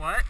What?